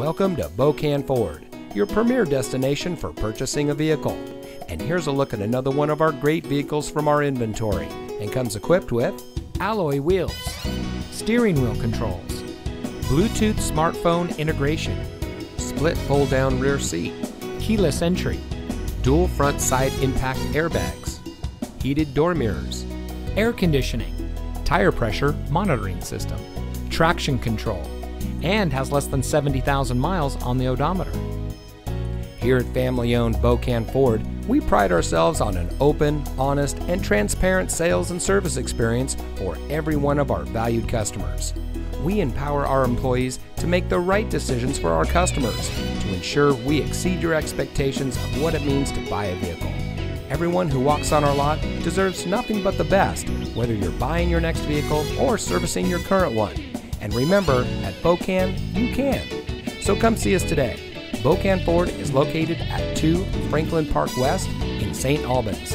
Welcome to Bokan Ford, your premier destination for purchasing a vehicle. And here's a look at another one of our great vehicles from our inventory and comes equipped with alloy wheels, steering wheel controls, Bluetooth smartphone integration, split fold down rear seat, keyless entry, dual front side impact airbags, heated door mirrors, air conditioning, tire pressure monitoring system, traction control, and has less than 70,000 miles on the odometer. Here at family owned Bokan Ford, we pride ourselves on an open, honest, and transparent sales and service experience for every one of our valued customers. We empower our employees to make the right decisions for our customers to ensure we exceed your expectations of what it means to buy a vehicle. Everyone who walks on our lot deserves nothing but the best, whether you're buying your next vehicle or servicing your current one. And remember, at Bokan, you can. So come see us today. Bokan Ford is located at 2 Franklin Park West in St. Albans.